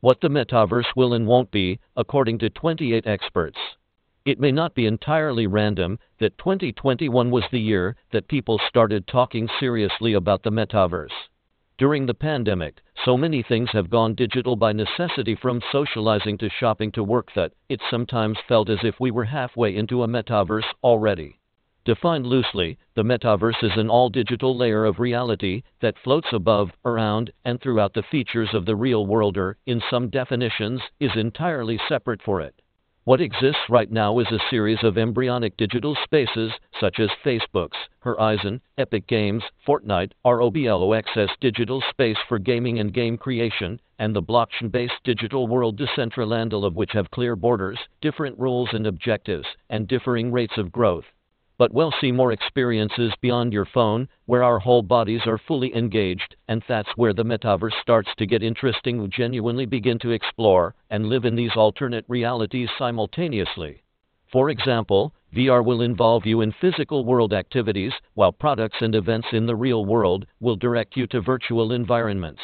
What the metaverse will and won't be, according to 28 experts. It may not be entirely random that 2021 was the year that people started talking seriously about the metaverse. During the pandemic, so many things have gone digital by necessity from socializing to shopping to work that it sometimes felt as if we were halfway into a metaverse already. Defined loosely, the metaverse is an all digital layer of reality that floats above, around, and throughout the features of the real world, or, in some definitions, is entirely separate for it. What exists right now is a series of embryonic digital spaces, such as Facebook's, Horizon, Epic Games, Fortnite, Roblox's digital space for gaming and game creation, and the blockchain based digital world Decentraland, all of which have clear borders, different rules and objectives, and differing rates of growth but we'll see more experiences beyond your phone, where our whole bodies are fully engaged, and that's where the metaverse starts to get interesting. We genuinely begin to explore and live in these alternate realities simultaneously. For example, VR will involve you in physical world activities, while products and events in the real world will direct you to virtual environments.